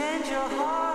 Change your heart.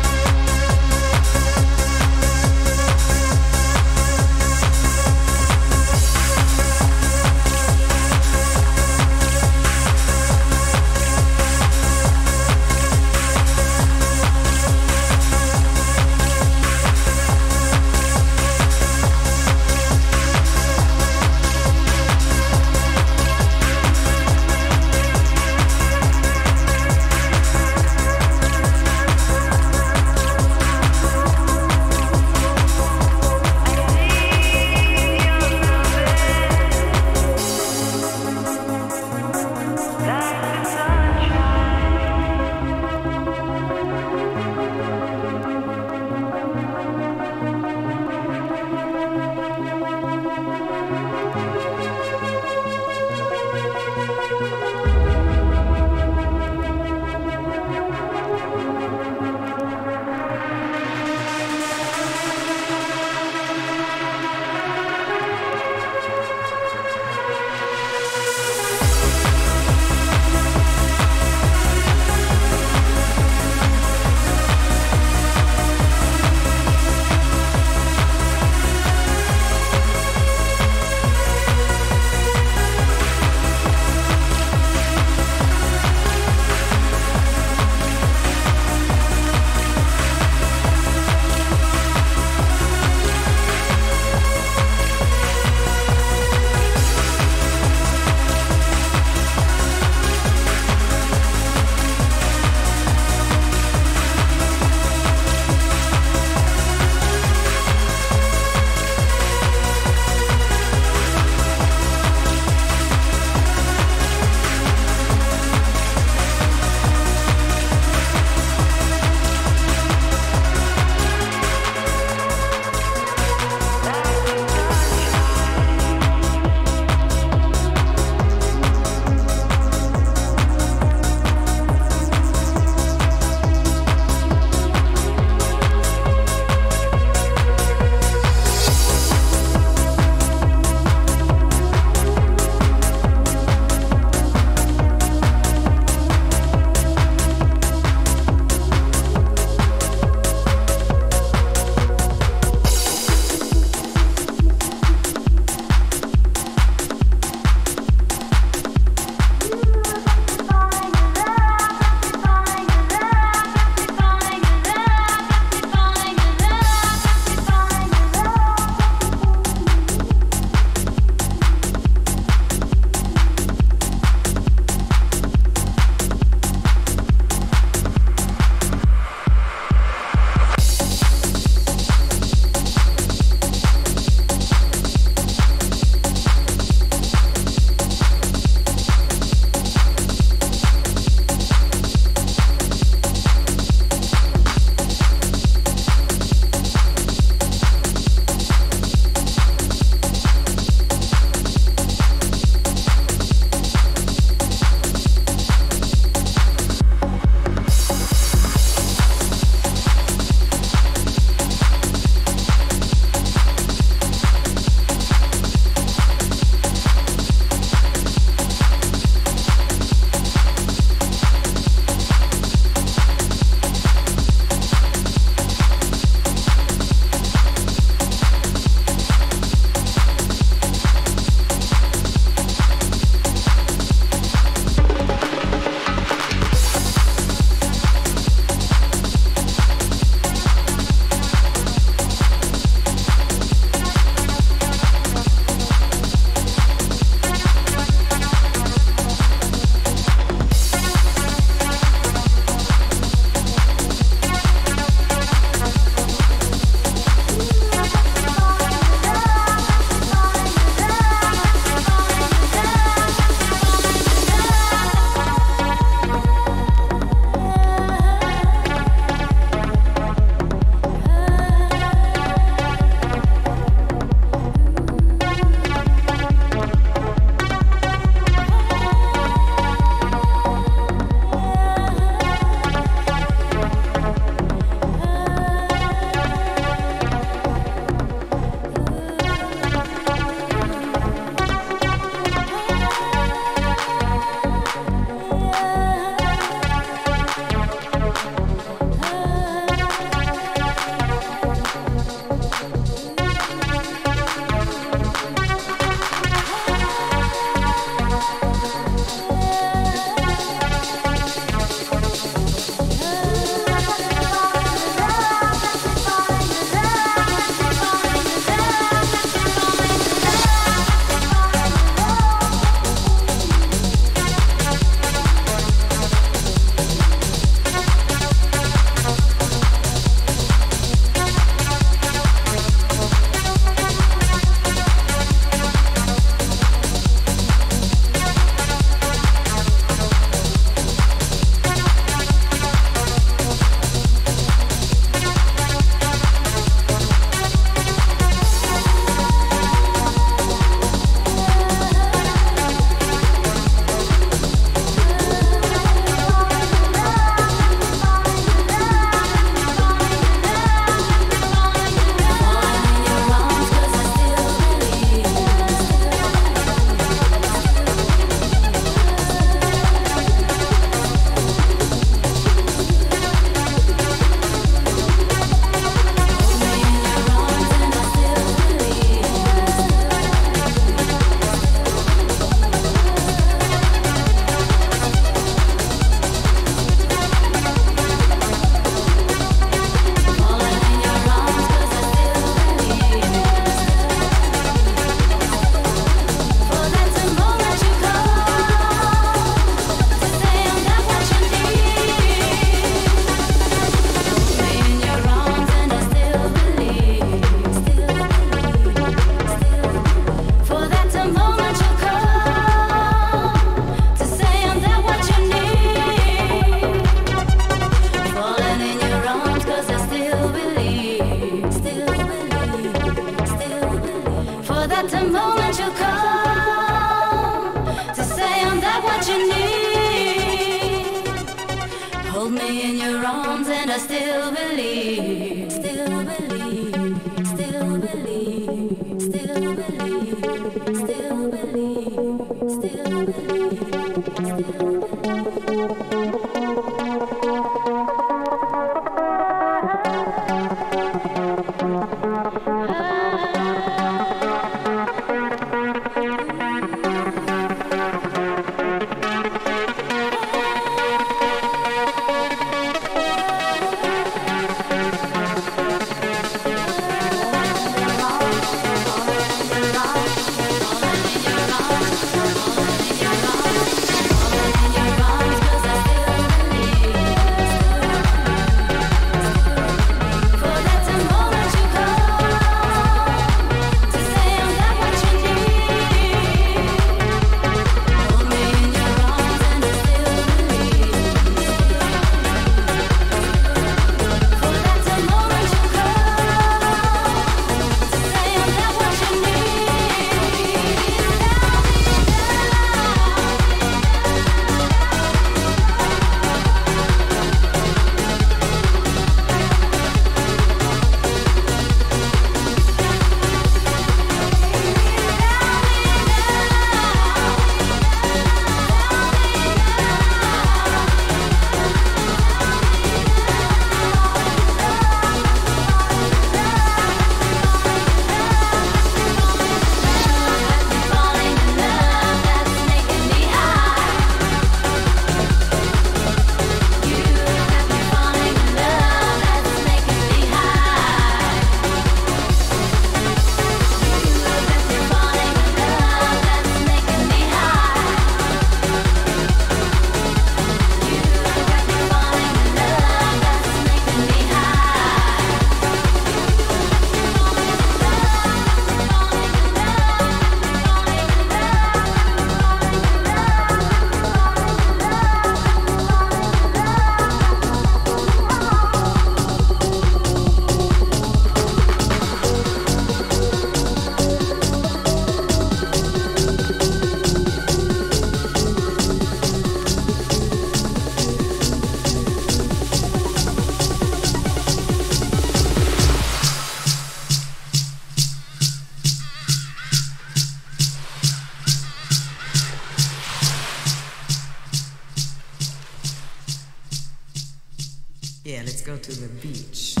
To the beach.